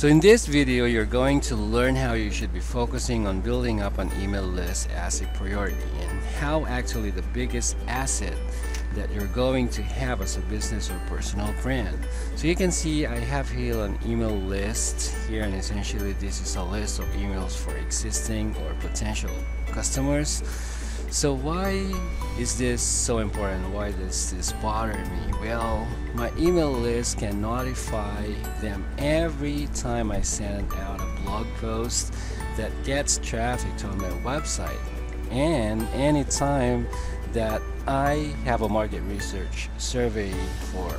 So in this video, you're going to learn how you should be focusing on building up an email list as a priority and how actually the biggest asset that you're going to have as a business or personal brand. So you can see I have here an email list here and essentially this is a list of emails for existing or potential customers. So why is this so important? Why does this bother me? Well, my email list can notify them every time I send out a blog post that gets traffic to my website and anytime that I have a market research survey for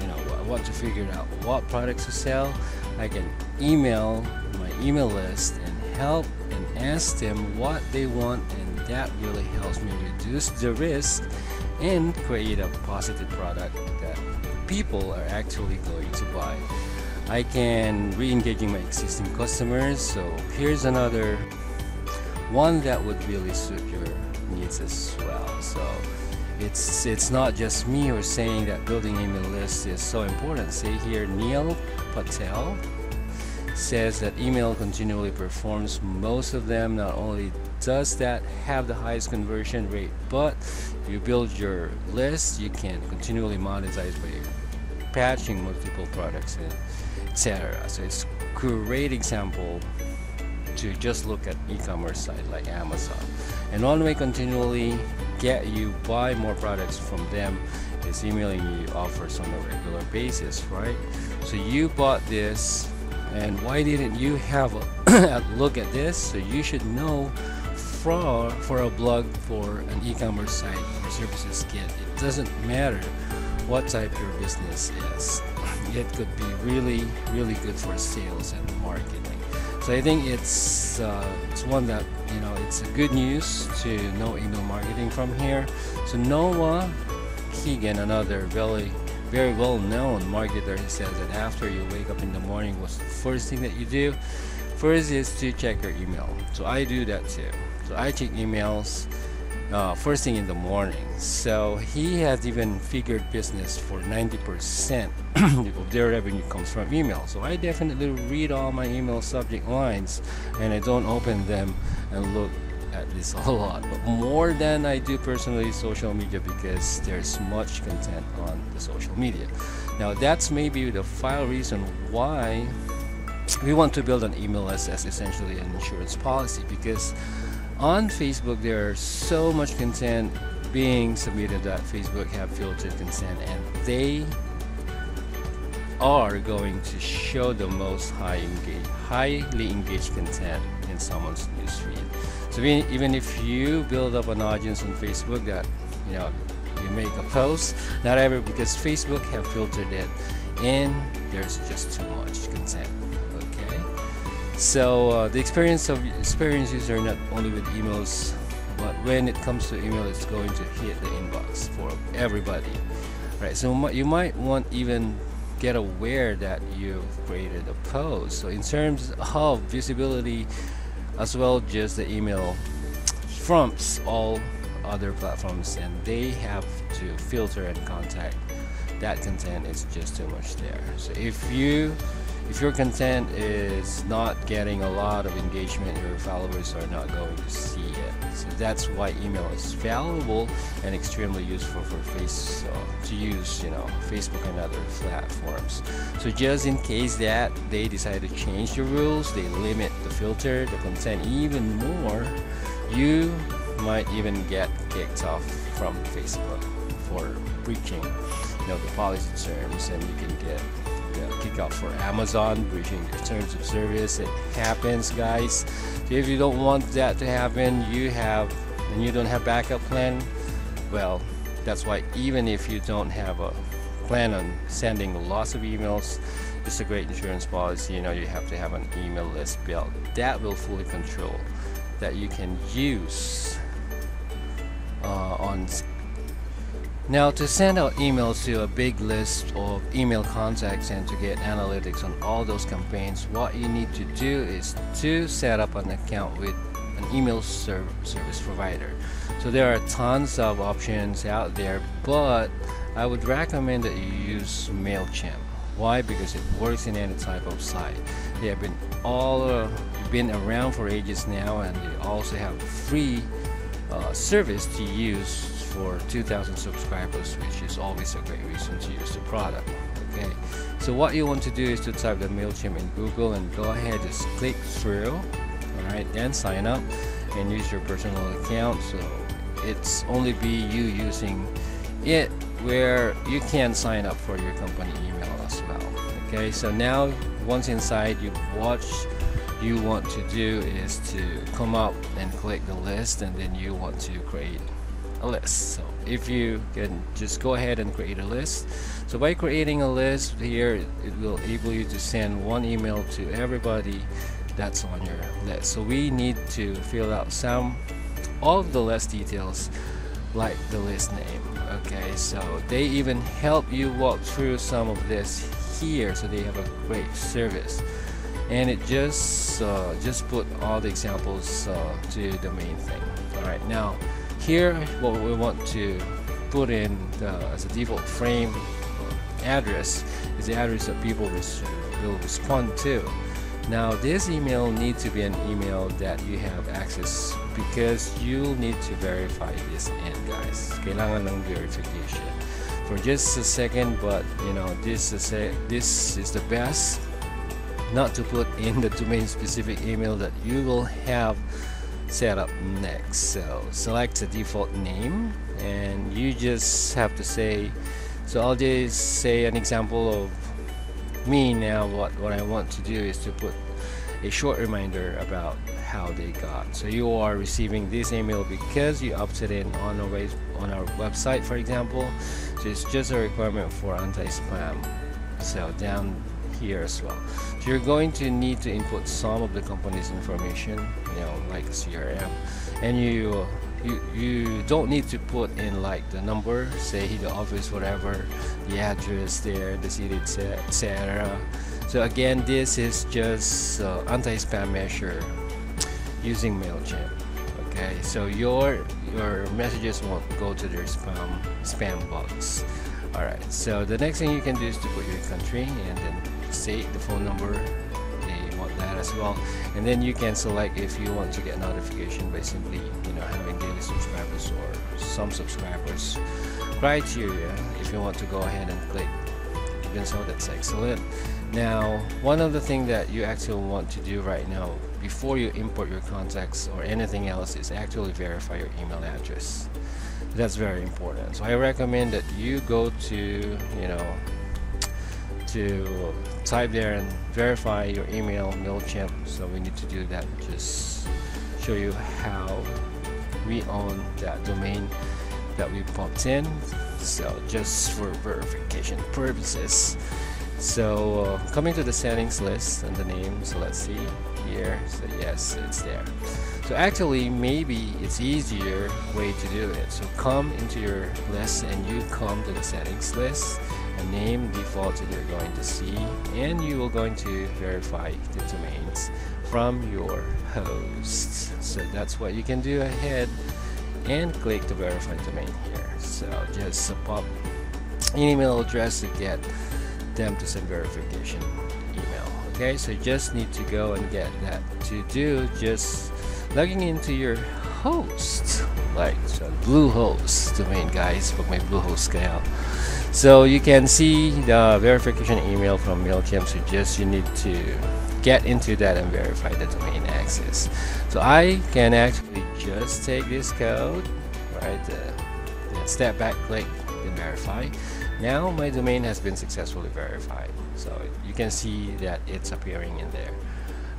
you know I want to figure out what products to sell I can email my email list and help and ask them what they want and that really helps me reduce the risk and create a positive product that people are actually going to buy I can re-engaging my existing customers so here's another one that would really suit your needs as well. So it's it's not just me who's saying that building email list is so important. Say here Neil Patel says that email continually performs most of them not only does that have the highest conversion rate but you build your list you can continually monetize by patching multiple products and etc so it's a great example to just look at e-commerce site like Amazon. And one way continually get you buy more products from them is emailing you offers on a regular basis, right? So you bought this and why didn't you have a look at this? So you should know for for a blog for an e-commerce site or services kit. It doesn't matter what type your business is. It could be really, really good for sales and marketing. So I think it's uh, it's one that you know it's a good news to know email marketing from here. So Noah Kagan another very very well known marketer, he says that after you wake up in the morning, what's the first thing that you do? First is to check your email. So I do that too. So I check emails uh, first thing in the morning. So he has even figured business for 90% of their revenue comes from email. So I definitely read all my email subject lines and I don't open them and look at least a lot. But more than I do personally social media because there's much content on the social media. Now that's maybe the final reason why we want to build an email list as essentially an insurance policy because on Facebook there's so much content being submitted that Facebook have filtered consent and they are going to show the most high engage, highly engaged content in someone's newsfeed. So even if you build up an audience on Facebook that you know you make a post, not ever because Facebook have filtered it and there's just too much content. Okay. So uh, the experience of experiences are not only with emails, but when it comes to email, it's going to hit the inbox for everybody, right? So you might want even get aware that you've created a post. So in terms of visibility, as well, just the email trumps all other platforms, and they have to filter and contact that content. is just too much there. So if you if your content is not getting a lot of engagement, your followers are not going to see it. So that's why email is valuable and extremely useful for face uh, to use, you know, Facebook and other platforms. So just in case that they decide to change the rules, they limit the filter, the content even more, you might even get kicked off from Facebook for breaching, you know, the policy terms, and you can get kick out for Amazon, breaching your terms of service. It happens, guys. If you don't want that to happen, you have and you don't have backup plan. Well, that's why even if you don't have a plan on sending lots of emails, it's a great insurance policy. You know, you have to have an email list built that will fully control that you can use uh, on now to send out emails to a big list of email contacts and to get analytics on all those campaigns, what you need to do is to set up an account with an email serv service provider. So there are tons of options out there, but I would recommend that you use MailChimp. why because it works in any type of site they have been all uh, been around for ages now and they also have free uh, service to use for 2000 subscribers which is always a great reason to use the product okay? So what you want to do is to type the MailChimp in Google and go ahead just click through alright then sign up and use your personal account. So it's only be you using it where you can sign up for your company email as well okay? So now once inside you watch you want to do is to come up and click the list and then you want to create a list. So if you can just go ahead and create a list. So by creating a list here it will enable you to send one email to everybody that's on your list. So we need to fill out some all of the list details like the list name okay? So they even help you walk through some of this here. So they have a great service and it just uh, just put all the examples uh, to the main thing. All right now here what we want to put in the, as a default frame address is the address that people will respond to. Now this email needs to be an email that you have access because you'll need to verify this in guys. Kailangan ng verification. For just a second but you know this is a, this is the best not to put in the domain specific email that you will have set up next. So select the default name and you just have to say so I'll just say an example of me now. What what I want to do is to put a short reminder about how they got. So you are receiving this email because you opted in on our on our website for example. So it's just a requirement for anti-spam. So down here as well you're going to need to input some of the company's information you know like CRM and you you you don't need to put in like the number say the office whatever the address there the city etc so again this is just uh, anti-spam measure using MailChimp okay? So your your messages won't go to their spam spam box. Alright so the next thing you can do is to put your country and then state the phone number they want that as well. And then you can select if you want to get notification by simply you know having daily subscribers or some subscribers criteria. If you want to go ahead and click even so that's excellent. Now one of the things that you actually want to do right now before you import your contacts or anything else is actually verify your email address. That's very important. So I recommend that you go to you know to type there and verify your email MailChimp. So we need to do that. Just show you how we own that domain that we popped in. So just for verification purposes. So uh, coming to the settings list and the name. So let's see here. So yes it's there. So actually maybe it's easier way to do it. So come into your list and you come to the settings list a name default that you're going to see and you are going to verify the domains from your host so that's what you can do ahead and click the verify domain here. So just pop an email address to get them to send verification email okay? So you just need to go and get that to do just logging into your host like so Bluehost domain guys pag may Bluehost kayo so you can see the verification email from MailChimp so just you need to get into that and verify the domain access. So I can actually just take this code right uh, step back click and verify. Now my domain has been successfully verified. So you can see that it's appearing in there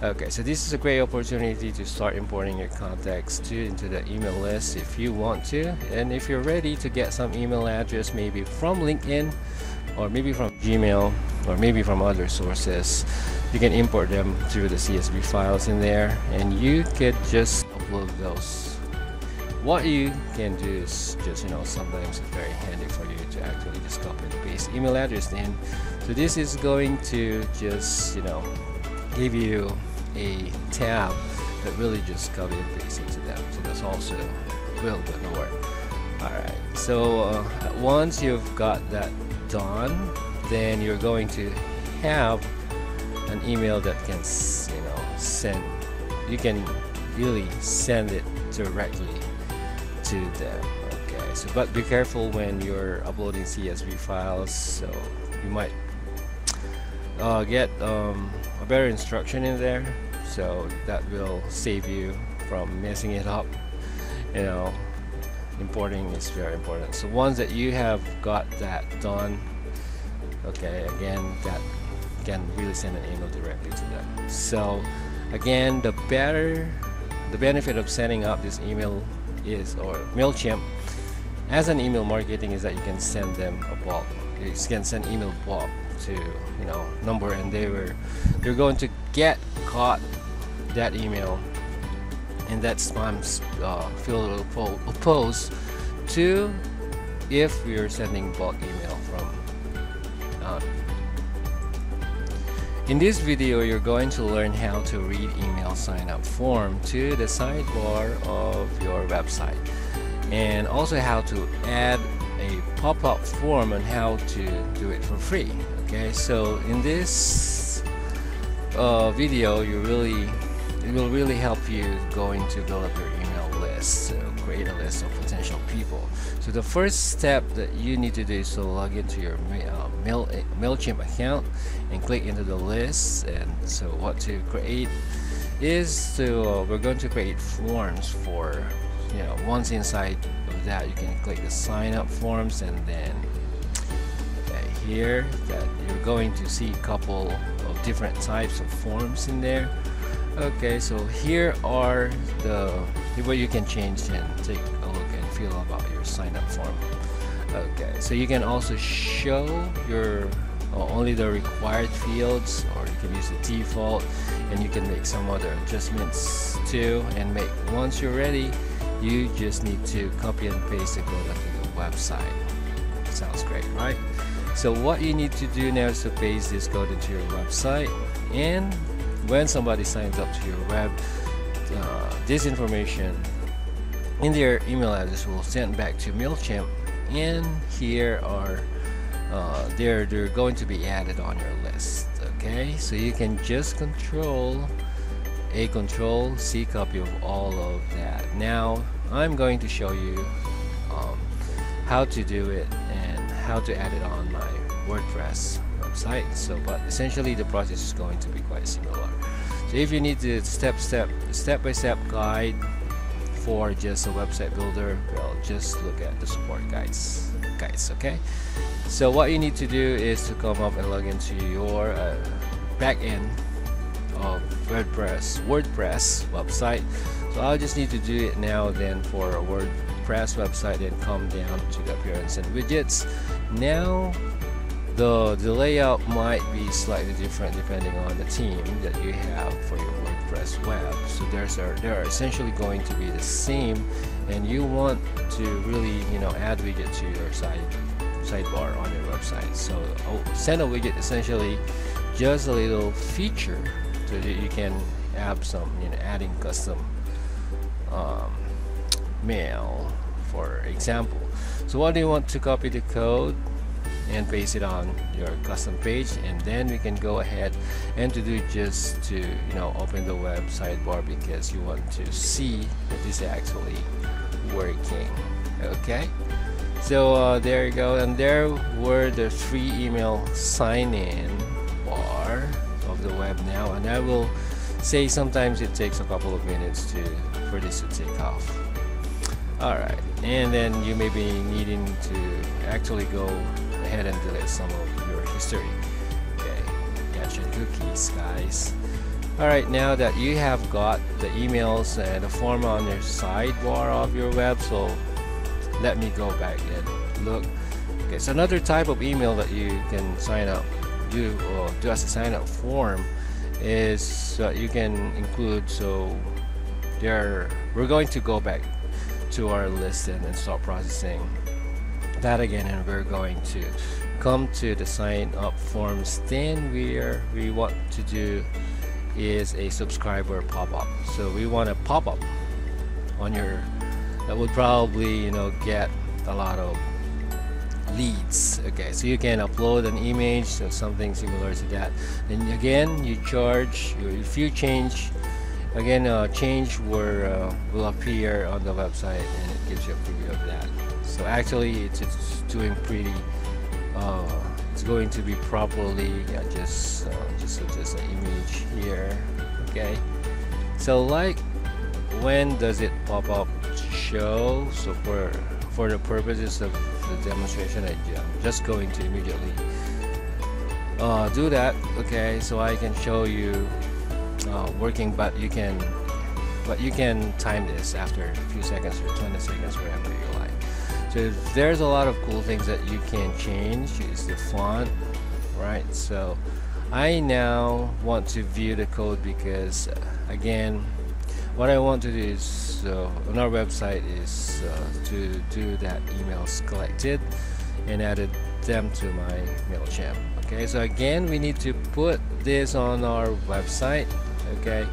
okay so this is a great opportunity to start importing your contacts to into the email list if you want to. And if you're ready to get some email address maybe from LinkedIn or maybe from Gmail or maybe from other sources you can import them through the CSV files in there and you could just upload those. What you can do is just you know sometimes it's very handy for you to actually just copy and paste email address in so this is going to just you know give you a tab that really just and paste into them. So that's also real good to work alright so uh, once you've got that done then you're going to have an email that can you know send you can really send it directly to them okay? So but be careful when you're uploading CSV files so you might uh, get um, a better instruction in there so that will save you from messing it up. You know importing is very important. So once that you have got that done okay again that can really send an email directly to them. So again the better the benefit of setting up this email is or MailChimp as an email marketing is that you can send them a bulk you can send email bulk to you know number and they were they're going to get caught that email. And that spam uh, filter opposed to if we're sending bulk email from uh, in this video you're going to learn how to read email sign up form to the sidebar of your website. And also how to add a pop-up form on how to do it for free okay so in this uh, video you really it will really help you going to build up your email list so create a list of potential people. So the first step that you need to do is to log into your uh, Mail, MailChimp account and click into the list. And so what to create is to uh, we're going to create forms for you know once inside of that you can click the sign up forms and then here that you're going to see a couple of different types of forms in there. Okay so here are the where you can change and take a look and feel about your sign up form. Okay so you can also show your uh, only the required fields or you can use the default and you can make some other adjustments too. And make once you're ready you just need to copy and paste the code to the website. Sounds great right so what you need to do now is to paste this code into your website. And when somebody signs up to your web uh, this information in their email address will send back to MailChimp. And here are uh, they're, they're going to be added on your list okay? So you can just control a control C copy of all of that. Now I'm going to show you um, how to do it how to add it on my WordPress website. So but essentially the process is going to be quite similar. So if you need the step-step step-by-step guide for just a website builder well just look at the support guides guides okay? So what you need to do is to come up and log into your uh, backend of WordPress WordPress website. So I'll just need to do it now then for a WordPress website and come down to the appearance and widgets. Now the, the layout might be slightly different depending on the theme that you have for your WordPress web. So there's a, they're essentially going to be the same and you want to really you know add widget to your side sidebar on your website. So oh, send a widget essentially just a little feature so that you can add some you know adding custom um, mail for example. So what do you want to copy the code and paste it on your custom page? And then we can go ahead and to do just to you know open the web sidebar because you want to see that this is actually working. Okay? So uh, there you go. And there were the three email sign-in bar of the web now. And I will say sometimes it takes a couple of minutes to for this to take off alright and then you may be needing to actually go ahead and delete some of your history. Okay. Got your cookies guys alright now that you have got the emails and the form on your sidebar of your web so let me go back and look. Okay. So another type of email that you can sign up do or do as a sign up form is uh, you can include so there we're going to go back to our list and start processing that again and we're going to come to the sign up forms then we're we want to do is a subscriber pop-up. So we want a pop-up on your that would probably you know get a lot of leads okay? So you can upload an image or something similar to that. Then again you charge if you change again uh, change where uh, will appear on the website and it gives you a preview of that. So actually it's, it's doing pretty uh, it's going to be properly yeah, just uh, just just an image here okay? So like when does it pop up show? So for for the purposes of the demonstration I'm just going to immediately uh, do that okay? So I can show you uh, working but you can but you can time this after a few seconds or 20 seconds wherever you like. So there's a lot of cool things that you can change is the font right? So I now want to view the code because uh, again what I want to do is uh, on our website is uh, to do that emails collected and added them to my MailChimp okay? So again we need to put this on our website okay?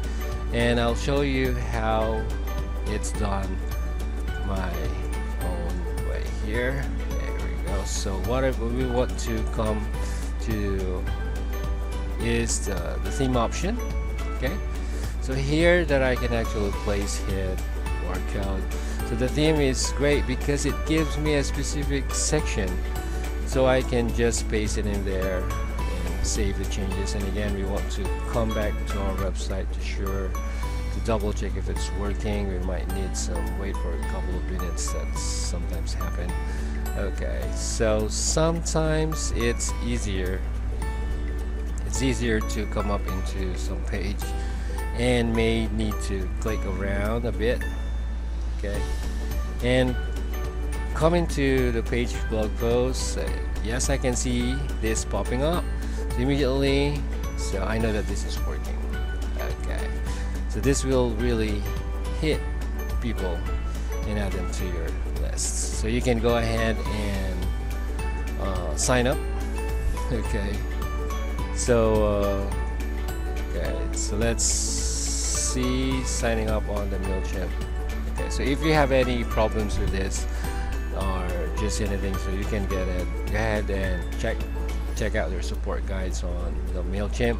And I'll show you how it's done my own way here. There we go. So what we want to come to is the, the theme option okay? So here that I can actually place hit workout so the theme is great because it gives me a specific section. So I can just paste it in there save the changes. And again we want to come back to our website to sure to double check if it's working. We might need some wait for a couple of minutes that sometimes happen. Okay so sometimes it's easier it's easier to come up into some page and may need to click around a bit. Okay and coming to the page blog post. Uh, yes I can see this popping up immediately so I know that this is working. Okay. So this will really hit people and add them to your list. So you can go ahead and uh, sign up. Okay. So uh, okay. So let's see signing up on the MailChimp. Okay. So if you have any problems with this or just anything so you can get it. Go ahead and check check out their support guides on the MailChimp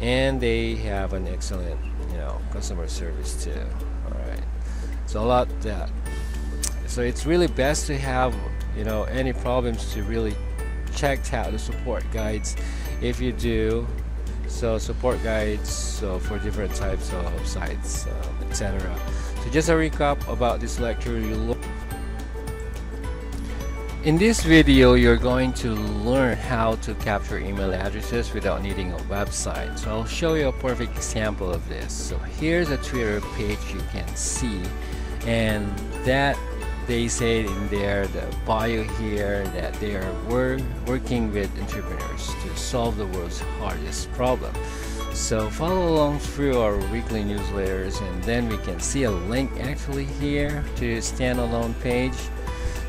and they have an excellent you know customer service too. Alright so a lot that. So it's really best to have you know any problems to really check out the support guides if you do. So support guides so for different types of sites um, etc so just a recap about this lecture. You in this video you're going to learn how to capture email addresses without needing a website. So I'll show you a perfect example of this. So here's a Twitter page you can see and that they say in their the bio here that they are wor working with entrepreneurs to solve the world's hardest problem. So follow along through our weekly newsletters and then we can see a link actually here to standalone page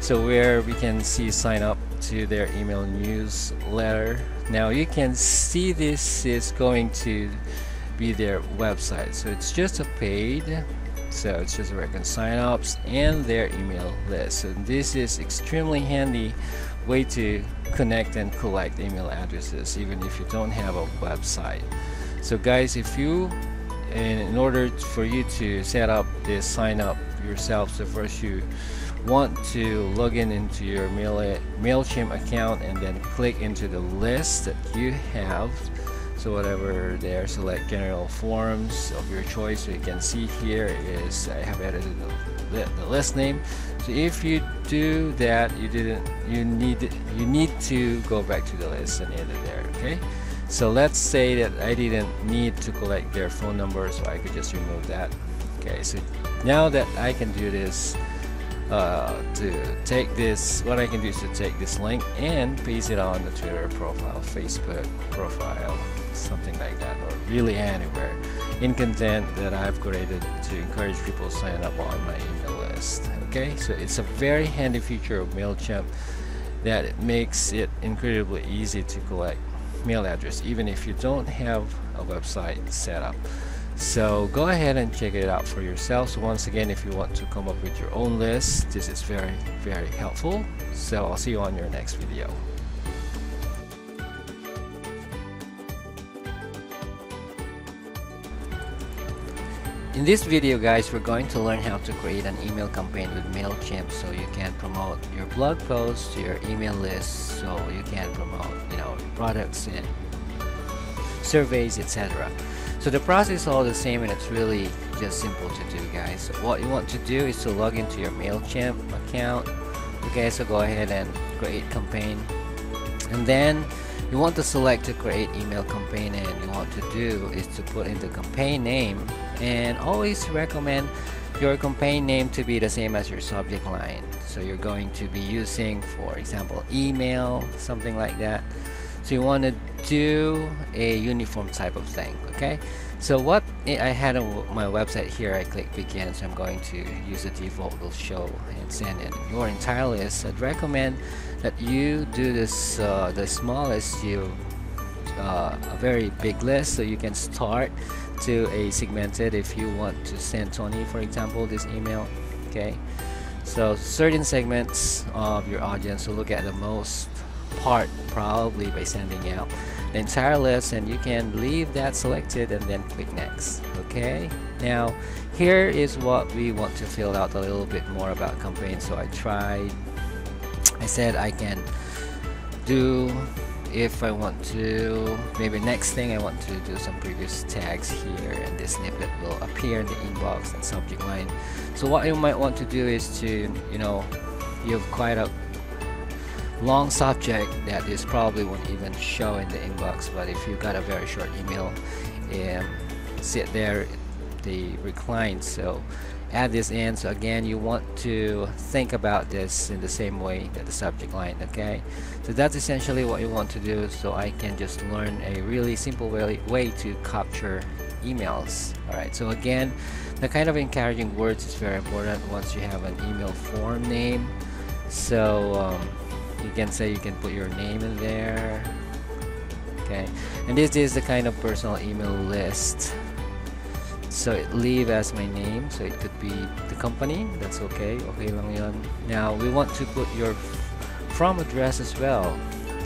so where we can see sign up to their email newsletter. Now you can see this is going to be their website. So it's just a paid so it's just where I can sign ups and their email list. So this is extremely handy way to connect and collect email addresses even if you don't have a website. So guys if you in order for you to set up this sign up yourself so first you want to log in into your MailChimp account and then click into the list that you have. So whatever there select general forms of your choice. So you can see here is I have added the, the list name. So if you do that you didn't you need you need to go back to the list and edit there okay? So let's say that I didn't need to collect their phone number so I could just remove that. Okay so now that I can do this uh, to take this what I can do is to take this link and paste it on the Twitter profile Facebook profile something like that or really anywhere in content that I've created to encourage people to sign up on my email list okay? So it's a very handy feature of MailChimp that it makes it incredibly easy to collect mail address even if you don't have a website set up so go ahead and check it out for yourselves. Once again, if you want to come up with your own list, this is very, very helpful. So I'll see you on your next video. In this video guys, we're going to learn how to create an email campaign with MailChimp so you can promote your blog posts, your email list, so you can promote, you know, products and surveys, etc. So the process is all the same and it's really just simple to do guys. What you want to do is to log into your MailChimp account. Okay, so go ahead and create campaign and then you want to select to create email campaign and you want to do is to put in the campaign name and always recommend your campaign name to be the same as your subject line so you're going to be using for example email something like that so you want to do a uniform type of thing okay? So what I had on my website here I click begin so I'm going to use the default will show and send in. Your entire list I'd recommend that you do this uh, the smallest you uh, a very big list so you can start to a segmented if you want to send Tony for example this email okay? So certain segments of your audience will look at the most part probably by sending out the entire list and you can leave that selected and then click next okay? Now here is what we want to fill out a little bit more about campaign so I tried I said I can do if I want to maybe next thing I want to do some previous tags here and this snippet will appear in the inbox and subject line. So what you might want to do is to you know you have quite a long subject that is probably won't even show in the inbox but if you got a very short email um, sit there they recline. So add this in so again you want to think about this in the same way that the subject line okay? So that's essentially what you want to do so I can just learn a really simple way, way to capture emails. Alright so again the kind of encouraging words is very important once you have an email form name. So um, you can say you can put your name in there. Okay. And this is the kind of personal email list. So it leave as my name so it could be the company that's okay okay lang yun. Now we want to put your from address as well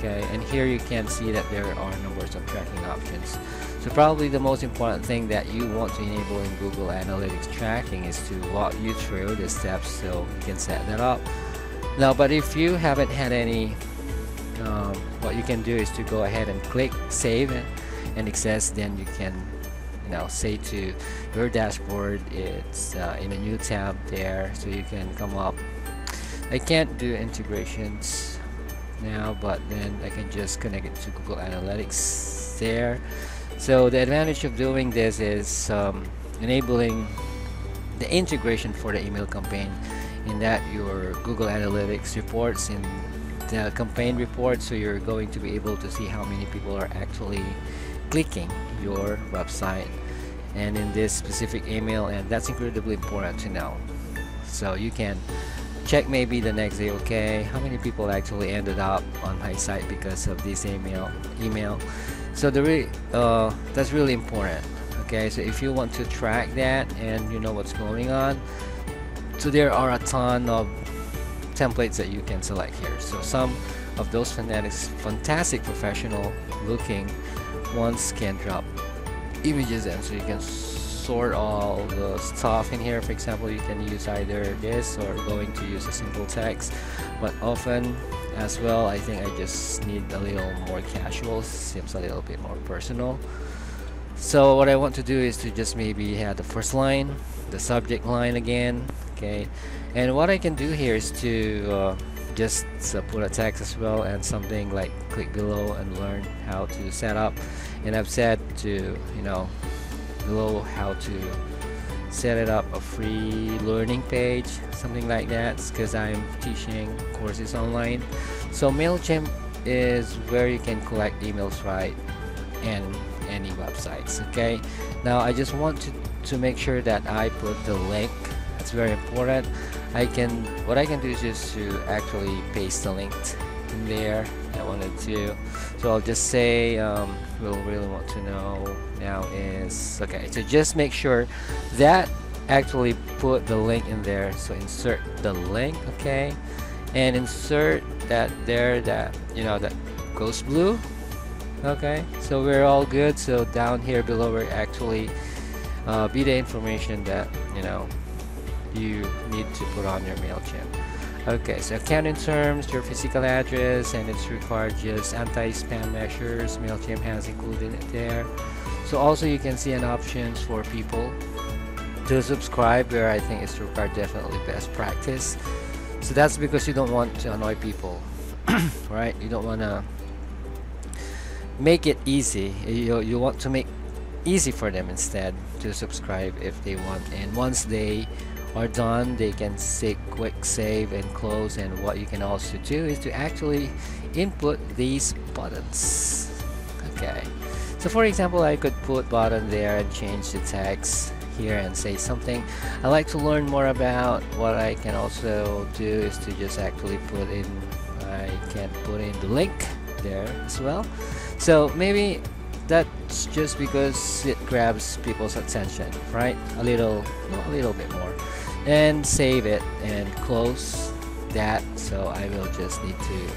okay? And here you can see that there are numbers of tracking options. So probably the most important thing that you want to enable in Google Analytics tracking is to walk you through the steps so you can set that up now but if you haven't had any um, what you can do is to go ahead and click save and, and access then you can you know say to your dashboard it's uh, in a new tab there so you can come up. I can't do integrations now but then I can just connect it to Google Analytics there. So the advantage of doing this is um, enabling the integration for the email campaign in that your Google Analytics reports in the campaign report so you're going to be able to see how many people are actually clicking your website and in this specific email and that's incredibly important to know. So you can check maybe the next day okay how many people actually ended up on my site because of this email email. So the re uh, that's really important okay? So if you want to track that and you know what's going on so there are a ton of templates that you can select here. So some of those fanatics fantastic professional looking ones can drop images in. So you can sort all the stuff in here. For example you can use either this or going to use a simple text. But often as well I think I just need a little more casual. Seems a little bit more personal. So what I want to do is to just maybe have the first line the subject line again okay. And what I can do here is to uh, just uh, put a text as well and something like click below and learn how to set up. And I've said to you know below how to set it up a free learning page something like that because I'm teaching courses online. So MailChimp is where you can collect emails right and any websites okay? Now I just want to, to make sure that I put the link that's very important. I can what I can do is just to actually paste the link in there I wanted to. So I'll just say um, we'll really want to know now is okay so just make sure that actually put the link in there. So insert the link okay? And insert that there that you know that goes blue okay? So we're all good. So down here below we're actually uh, be the information that you know you need to put on your MailChimp. Okay, so accounting terms, your physical address, and it's required just anti-spam measures. MailChimp has included it there. So also you can see an options for people to subscribe where I think it's required definitely best practice. So that's because you don't want to annoy people, right? You don't want to make it easy. You, you want to make easy for them instead to subscribe if they want. And once they are done they can say quick save and close and what you can also do is to actually input these buttons. Okay. So for example I could put button there and change the text here and say something. I like to learn more about what I can also do is to just actually put in I can put in the link there as well. So maybe that's just because it grabs people's attention right? A little a little bit more and save it and close that. So I will just need to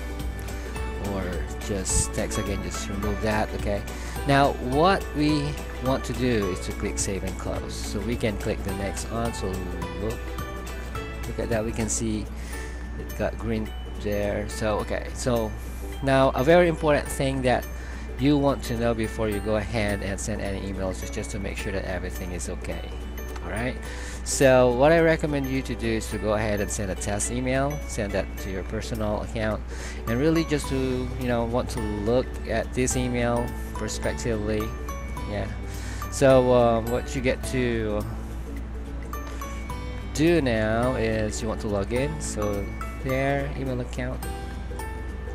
or just text again just remove that okay? Now what we want to do is to click save and close. So we can click the next on so look, look at that. We can see it got green there. So okay. So now a very important thing that you want to know before you go ahead and send any emails is just to make sure that everything is okay. Alright so what I recommend you to do is to go ahead and send a test email send that to your personal account and really just to you know want to look at this email prospectively. Yeah. So um, what you get to do now is you want to log in. So there email account.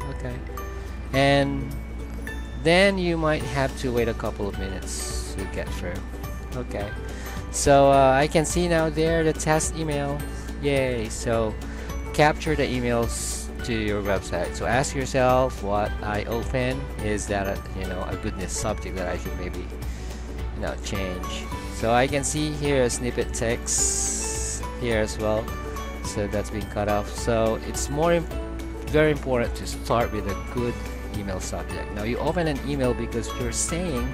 Okay. And then you might have to wait a couple of minutes to get through. Okay so uh, I can see now there the test email. Yay. So capture the emails to your website. So ask yourself what I open. Is that a, you know a goodness subject that I should maybe you know change? So I can see here a snippet text here as well. So that's been cut off. So it's more imp very important to start with a good email subject. Now you open an email because you're saying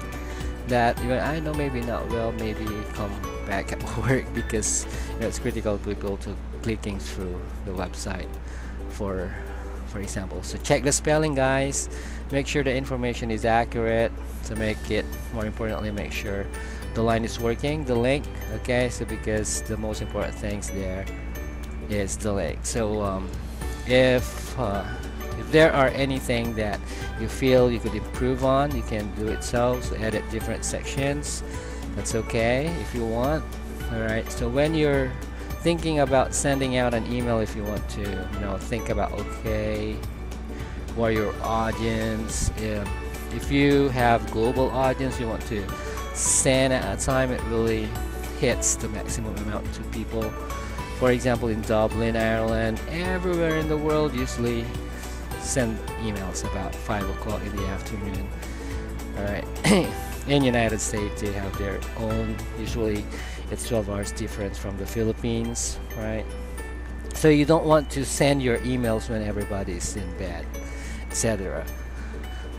that know, I know maybe not well maybe come back at work because you know, it's critical to people to clicking through the website for for example. So check the spelling guys. Make sure the information is accurate. To make it more importantly make sure the line is working the link okay? So because the most important things there is the link. So um, if uh, if there are anything that you feel you could improve on you can do it so. So edit different sections that's okay if you want. Alright so when you're thinking about sending out an email if you want to you know think about okay what your audience? If, if you have global audience you want to send at a time it really hits the maximum amount to people. For example in Dublin Ireland everywhere in the world usually send emails about 5 o'clock in the afternoon. Alright in United States they have their own. Usually it's 12 hours difference from the Philippines right? So you don't want to send your emails when everybody is in bed etc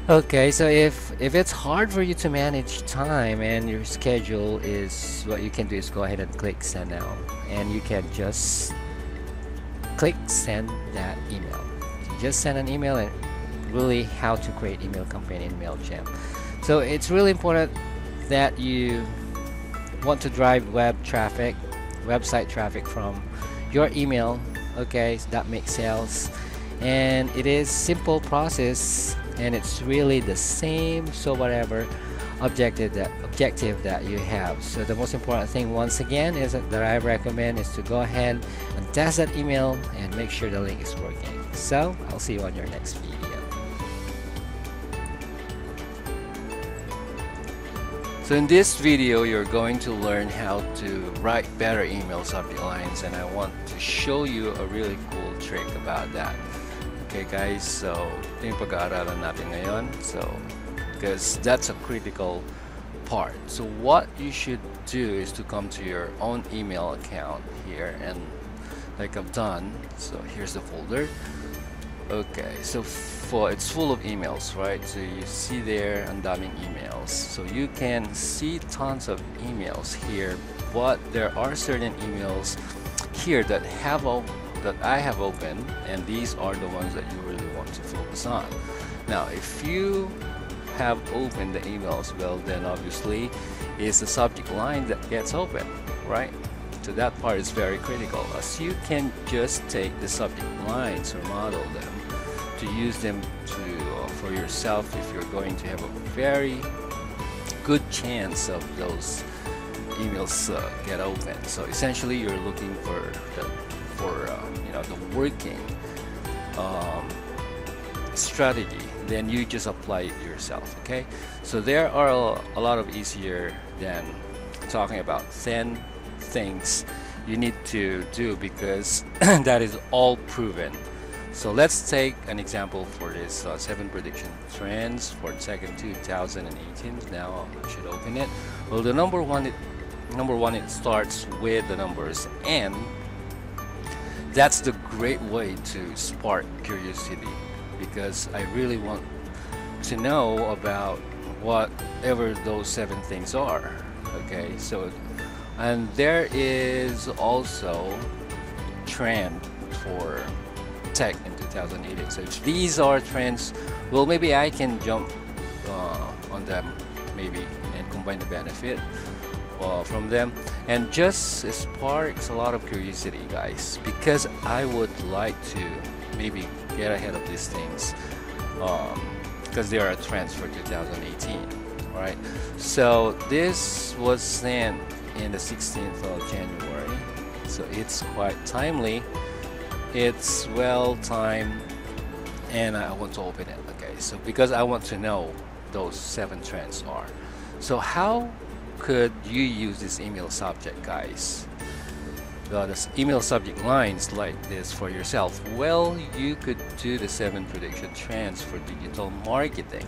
okay so if if it's hard for you to manage time and your schedule is what you can do is go ahead and click send now. And you can just click send that email. Just send an email and really how to create email campaign in MailChimp. So it's really important that you want to drive web traffic, website traffic from your email, okay, so that makes sales. And it is simple process and it's really the same so whatever objective that objective that you have so the most important thing once again is that, that I recommend is to go ahead and test that email and make sure the link is working so, I'll see you on your next video. So in this video, you're going to learn how to write better email subject lines and I want to show you a really cool trick about that. Okay guys, so ito pag-aaralan natin ngayon. So, because that's a critical part. So what you should do is to come to your own email account here and like I've done. So here's the folder okay so it's full of emails right? So you see there undumming emails. So you can see tons of emails here but there are certain emails here that have that I have opened and these are the ones that you really want to focus on. Now if you have opened the emails well then obviously is the subject line that gets open right? So that part is very critical. As you can just take the subject lines or model them to use them to uh, for yourself if you're going to have a very good chance of those emails uh, get open. So essentially you're looking for the for uh, you know the working um, strategy. Then you just apply it yourself okay? So there are a lot of easier than talking about 10 things you need to do because that is all proven so let's take an example for this uh, seven prediction trends for second 2018 now I should open it. Well the number one it, number one it starts with the numbers and that's the great way to spark curiosity because I really want to know about whatever those seven things are okay? So and there is also trend for tech in 2018 so these are trends. Well maybe I can jump uh, on them maybe and combine the benefit uh, from them. And just sparks a lot of curiosity guys because I would like to maybe get ahead of these things because um, there are trends for 2018 right so this was sent in the 16th of January so it's quite timely it's well timed and I want to open it okay? So because I want to know those seven trends are. So how could you use this email subject guys? The email subject lines like this for yourself. Well you could do the seven prediction trends for digital marketing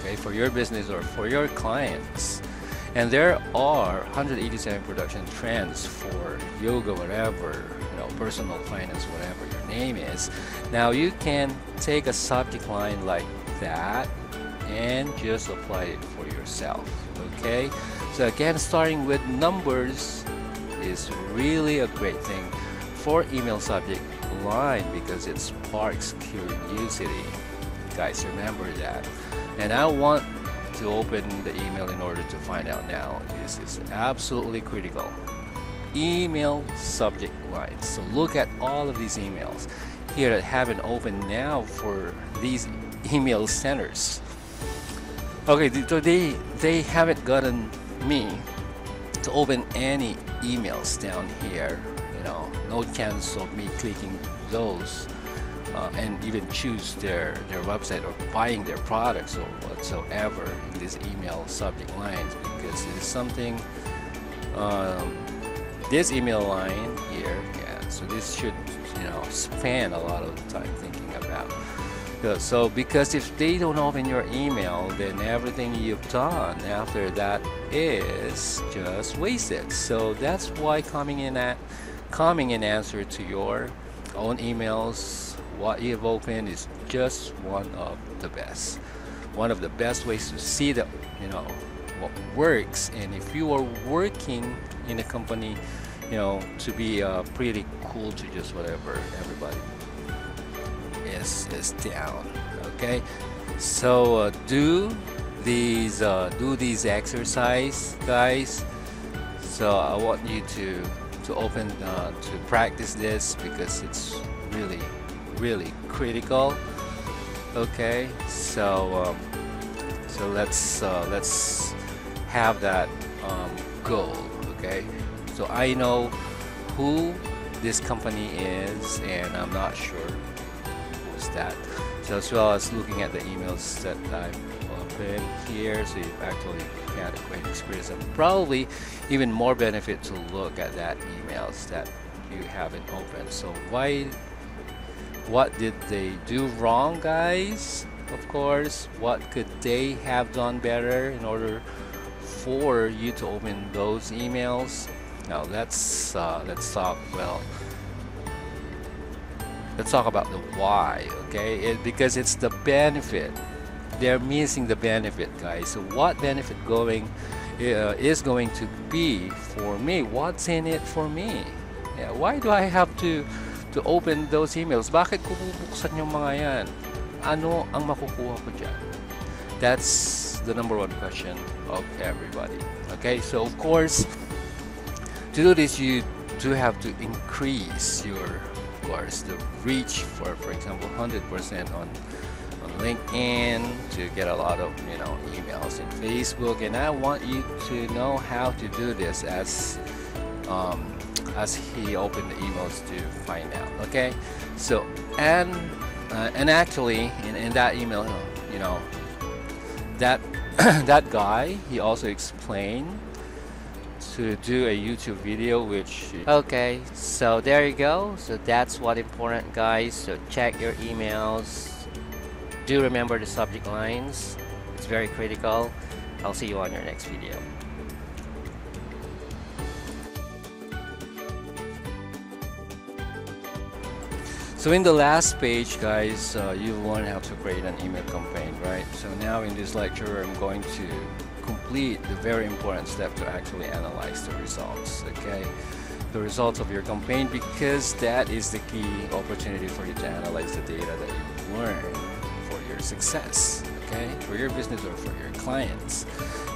okay? For your business or for your clients. And there are 187 production trends for yoga whatever personal finance whatever your name is. Now you can take a subject line like that and just apply it for yourself okay? So again starting with numbers is really a great thing for email subject line because it sparks curiosity. Guys remember that. And I want to open the email in order to find out now. This is absolutely critical email subject line so look at all of these emails here that haven't opened now for these email centers. Okay so they they haven't gotten me to open any emails down here you know. No chance of me clicking those uh, and even choose their their website or buying their products or whatsoever in this email subject lines because it is something um, this email line here yeah so this should you know span a lot of time thinking about. So because if they don't open your email then everything you've done after that is just wasted. So that's why coming in at coming in answer to your own emails what you've opened is just one of the best. One of the best ways to see that you know what works. And if you are working in a company you know to be uh, pretty cool to just whatever everybody is is down okay? So uh, do these uh, do these exercise guys. So I want you to to open uh, to practice this because it's really really critical okay? So um, so let's uh, let's have that um, goal okay so I know who this company is and I'm not sure who's that. So as well as looking at the emails that I've opened here so you've actually had a great experience and probably even more benefit to look at that emails that you haven't opened. So why what did they do wrong guys? Of course what could they have done better in order for you to open those emails now let's uh, let's talk well let's talk about the why okay? It, because it's the benefit. They're missing the benefit guys. So what benefit going uh, is going to be for me? What's in it for me? Yeah, why do I have to to open those emails? Bakit ko bubuksan yung mga yan? Ano ang makukuha ko dyan? That's the number one question of everybody okay? So of course to do this you do have to increase your of course the reach for for example 100% on on LinkedIn to get a lot of you know emails in Facebook. And I want you to know how to do this as um, as he opened the emails to find out okay? So and uh, and actually in, in that email you know that that guy he also explained to do a YouTube video which okay so there you go. So that's what important guys. So check your emails. Do remember the subject lines. It's very critical. I'll see you on your next video. So in the last page guys, uh, you learn how to create an email campaign, right? So now in this lecture, I'm going to complete the very important step to actually analyze the results, okay? The results of your campaign because that is the key opportunity for you to analyze the data that you learn for your success, okay? For your business or for your clients.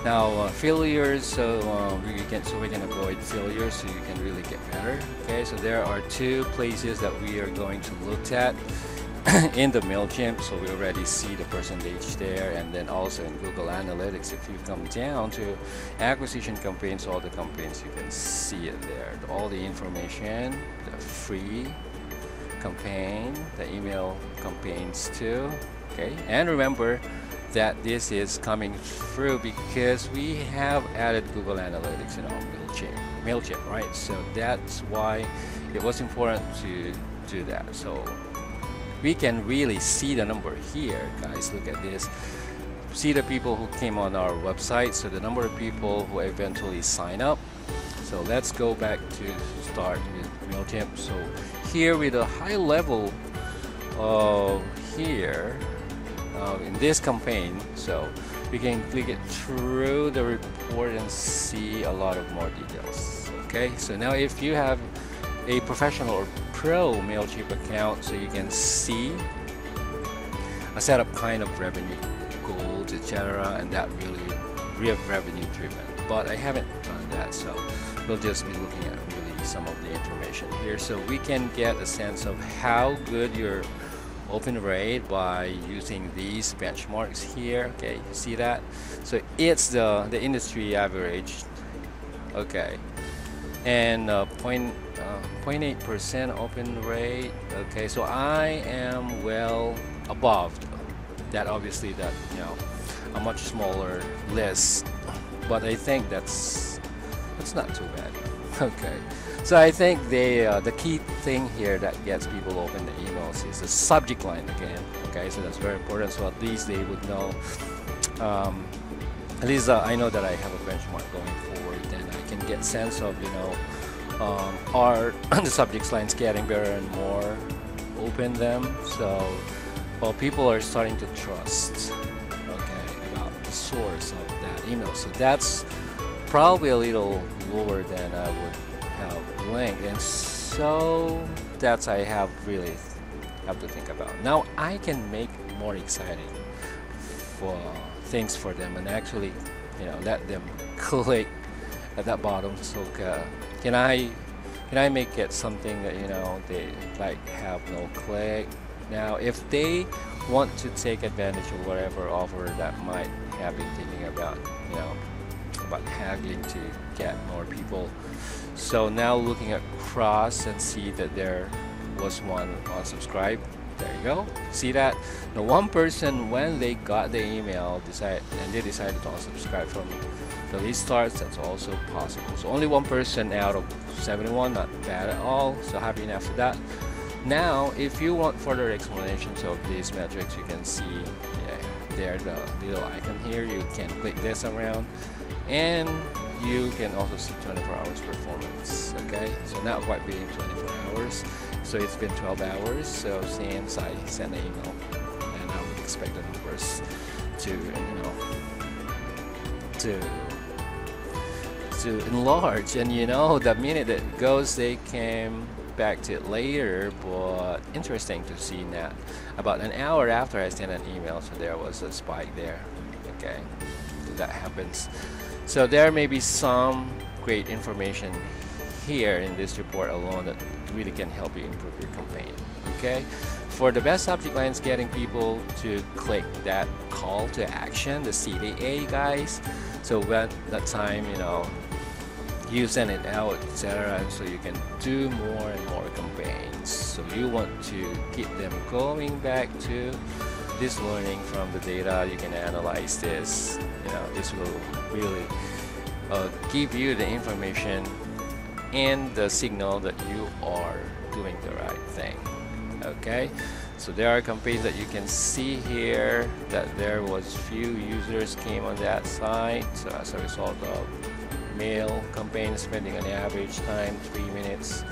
Now, uh, failures, so uh, we can so we can avoid failures, so you can really get better. Okay, so there are two places that we are going to look at in the Mailchimp. So we already see the percentage there, and then also in Google Analytics, if you come down to acquisition campaigns, all the campaigns you can see it there, all the information, the free campaign, the email campaigns too. Okay, and remember that this is coming through because we have added Google Analytics in our MailChimp, MailChimp, right? So that's why it was important to do that. So we can really see the number here, guys. Look at this. See the people who came on our website. So the number of people who eventually sign up. So let's go back to start with MailChimp. So here with a high level of here, uh, in this campaign so we can click it through the report and see a lot of more details okay so now if you have a professional or pro MailChimp account so you can see a setup kind of revenue goals etc and that really real revenue driven. But I haven't done that so we'll just be looking at really some of the information here so we can get a sense of how good your open rate by using these benchmarks here. Okay you see that? So it's the the industry average. Okay and uh, point uh, 0.8 percent open rate okay so I am well above that obviously that you know a much smaller list but I think that's that's not too bad okay so I think the uh, the key thing here that gets people open the emails is the subject line again. Okay, so that's very important. So at least they would know. Um, at least uh, I know that I have a benchmark going get sense of you know um, are the subject lines getting better and more open them. So well, people are starting to trust okay about the source of that email. So that's probably a little lower than I would have linked and so that's I have really have to think about now I can make more exciting for things for them and actually you know let them click at that bottom so uh, can I can I make it something that you know they like have no click? Now if they want to take advantage of whatever offer that might have been thinking about you know about haggling to get more people. So now looking at cross and see that there was one unsubscribe there you go. See that? The one person when they got the email decided and they decided to unsubscribe from the list starts that's also possible. So only one person out of 71 not bad at all. So happy enough for that. Now if you want further explanations of these metrics you can see yeah, there the little icon here. You can click this around. And you can also see 24 hours performance okay? So not quite being 24 hours. So it's been 12 hours. So since I sent an email, and I would expect the numbers to you know to to enlarge. And you know, the minute it goes, they came back to it later. But interesting to see that about an hour after I sent an email, so there was a spike there. Okay, that happens. So there may be some great information here in this report alone that really can help you improve your campaign. Okay, for the best subject lines, getting people to click that call to action, the CTA guys. So when that time, you know, you send it out, etc. So you can do more and more campaigns. So you want to keep them going back to this learning from the data. You can analyze this. You know, this will really uh, give you the information and the signal that you are doing the right thing. Okay, so there are campaigns that you can see here that there was few users came on that site. So as a result of mail campaign spending an average time 3 minutes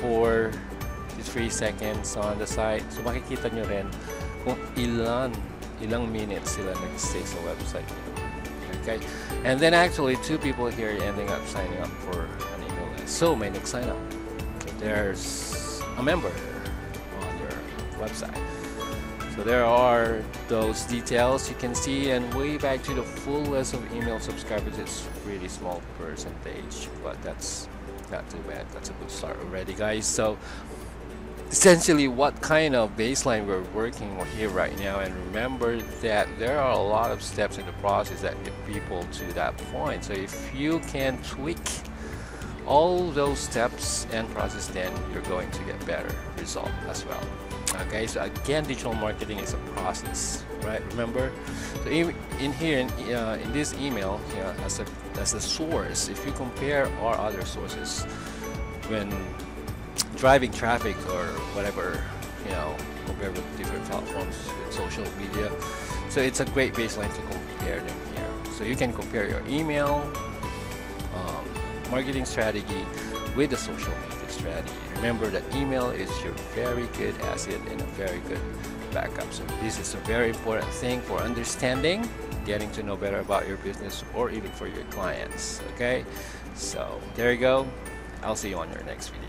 for 3 seconds on the site. So makikita nyo rin kung ilan, ilang minutes sila nag-stay sa website Okay? And then actually two people here ending up signing up for an email list. So may nag-sign up. There's a member on your website. So there are those details you can see and way back to the full list of email subscribers it's really small percentage but that's not too bad. That's a good start already guys. So essentially what kind of baseline we're working with here right now and remember that there are a lot of steps in the process that get people to that point. So if you can tweak all those steps and process then you're going to get better result as well okay so again digital marketing is a process right? Remember? So in, in here in, uh, in this email as a as a source if you compare our other sources when driving traffic or whatever you know compare with different platforms social media so it's a great baseline to compare them here. So you can compare your email um, marketing strategy with the social media strategy. Remember that email is your very good asset and a very good backup. So this is a very important thing for understanding, getting to know better about your business or even for your clients. Okay, so there you go. I'll see you on your next video.